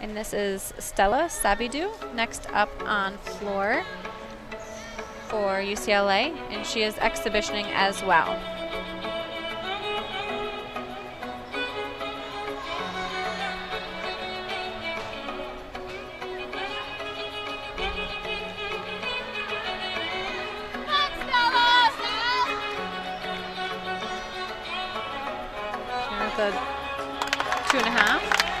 And this is Stella Savvidou next up on floor for UCLA, and she is exhibitioning as well. two and a half.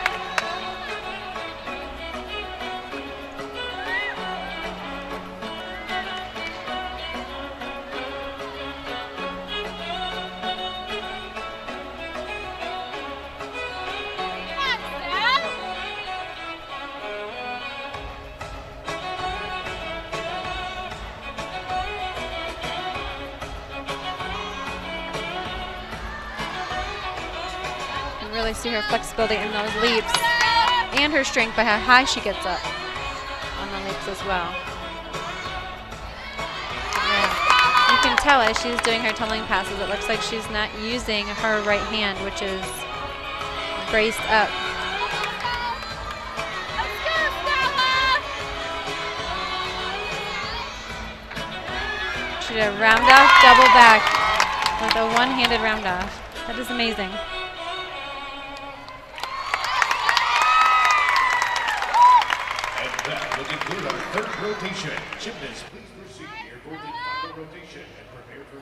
Really see her flexibility in those leaps and her strength by how high she gets up on the leaps as well. Yeah. You can tell as she's doing her tumbling passes, it looks like she's not using her right hand, which is braced up. She did a round off double back with a one-handed round off. That is amazing. That will conclude our third rotation. Gymnasts, please proceed to your final rotation and prepare for